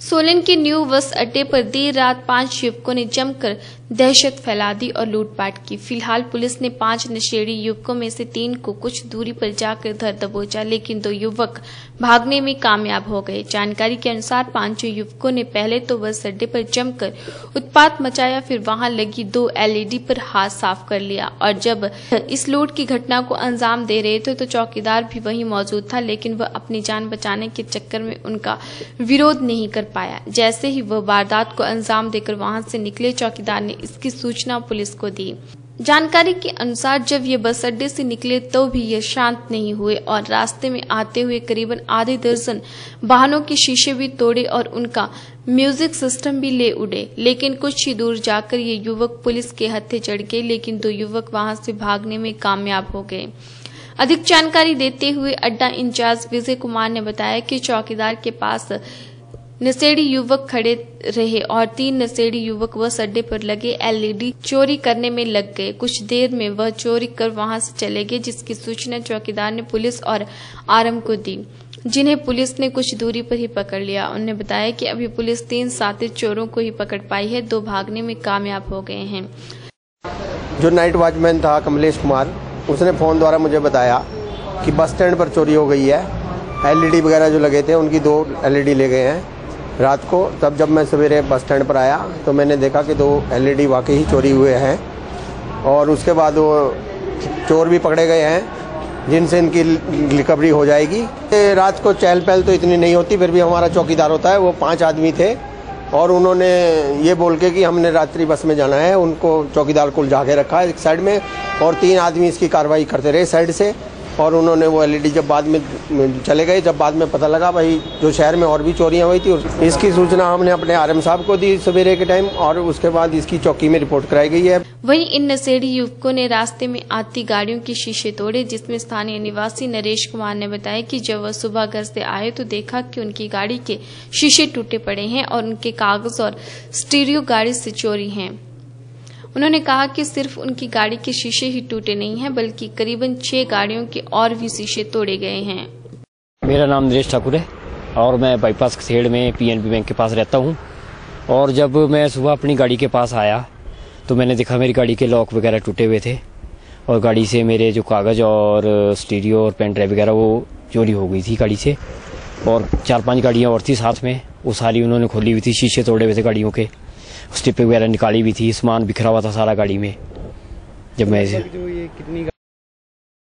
सोलन के new bus अड्डे पर देर रात पाँच युवकों ने जमकर दहशत फैला दी और लूटपाट की। फ़िलहाल पुलिस ने पाँच नशेड़ी युवकों में से तीन को कुछ दूरी पर जाकर धर दबोचा, लेकिन दो युवक भागने में कामयाब हो गए। जानकारी के अनुसार पाँचों युवकों ने पहले तो बस अड्डे पर जमकर उत्पात मचाया, फिर वहाँ लगी दो एलईडी पर हाथ साफ़ कर लिया और जब इस लूट की घटना को अंजाम दे रहे थे तो चौकीदार भी वहीं मौजूद था, लेकिन वह अपनी जान बचाने के चक्कर में उनका विरोध नहीं कर पाया। जैसे ही वह वारदात को अंजाम देकर वहाँ से निकले, चौकीदार ने इसकी सूचना पुलिस को दी। जानकारी के अनुसार जब ये बस अड्डे से निकले तो भी ये शांत नहीं हुए और रास्ते में आते हुए करीबन आधे दर्जन वाहनों के शीशे भी तोड़े और उनका म्यूज़िक सिस्टम भी ले उड़े। लेकिन कुछ ही दूर जाकर ये युवक पुलिस के हत्थे चढ़ गए, लेकिन दो युवक वहाँ से भागने में कामयाब हो गए। अधिक जानकारी देते हुए अड्डा इंचार्ज विजय कुमार ने बताया कि चौकीदार के पास नशेड़ी युवक खड़े रहे और तीन नशेड़ी युवक वह अड्डे पर लगे। एलईडी चोरी करने में लग गए। कुछ देर में वह चोरी कर वहाँ से चले गए, जिसकी सूचना चौकीदार ने पुलिस और आरम को दी। जिन्हें पुलिस ने कुछ दूरी पर ही पकड़ लिया। उन्होंने बताया कि अभी पुलिस तीन साथी चोरों को ही पकड़ पाई है। दो भागने में कामयाब हो गए हैं। जो नाइट वॉचमैन था कमलेश कुमार, उसने फ़ोन द्वारा मुझे बताया कि बस स्टैंड पर चोरी हो गई है। एलईडी वगैरह जो लगे थे, उनकी दो एलईडी ले गए हैं। रात को, तब जब मैं सवेरे बस स्टैंड पर आया तो मैंने देखा कि दो एलईडी वाकई ही चोरी हुए हैं। और उसके बाद वो चोर भी पकड़े गए हैं, जिनसे इनकी रिकवरी हो जाएगी। रात को चहल पहल तो इतनी नहीं होती, फिर भी हमारा चौकीदार होता है, वो पाँच आदमी थे। और उन्होंने ये बोल के कि हमने रात्रि बस में जाना है, उनको चौकीदार को जाके रखा है एक साइड में, और तीन आदमी इसकी कार्रवाई करते रहे साइड से। और उन्होंने वो एलईडी जब बाद में चले गए, जब बाद में पता लगा भाई, जो शहर में और भी चोरियाँ हुई थी इसकी सूचना हमने अपने आरएम साहब को दी सवेरे के टाइम, और उसके बाद इसकी चौकी में रिपोर्ट कराई गई है। वहीं इन नशेड़ी युवकों ने रास्ते में आती गाड़ियों के शीशे तोड़े, जिसमें स्थानीय निवासी नरेश कुमार ने बताया कि जब वह सुबह घर से आए तो देखा कि उनकी गाड़ी के शीशे टूटे पड़े हैं और उनके कागज़ और स्टीरियो गाड़ी से चोरी हैं। उन्होंने कहा कि सिर्फ़ उनकी गाड़ी के शीशे ही टूटे नहीं हैं, बल्कि करीबन छह गाड़ियों के और भी शीशे तोड़े गए हैं। मेरा नाम नरेश ठाकुर है और मैं बाईपास खेड़ में पीएनबी बैंक के पास रहता हूँ। और जब मैं सुबह अपनी गाड़ी के पास आया तो मैंने देखा मेरी गाड़ी के लॉक वगैरह टूटे हुए थे और गाड़ी से मेरे जो कागज़ और स्टीरियो और पेन ड्राइव वगैरह वो चोरी हो गई थी गाड़ी से। और चार पाँच गाड़ियाँ और थी साथ में, वो सारी उन्होंने खोली हुई थी, शीशे तोड़े हुए थे गाड़ियों के। स्टिप वगैरह निकाली हुई थी, सामान बिखरा हुआ था सारा गाड़ी में, जब मैं इसे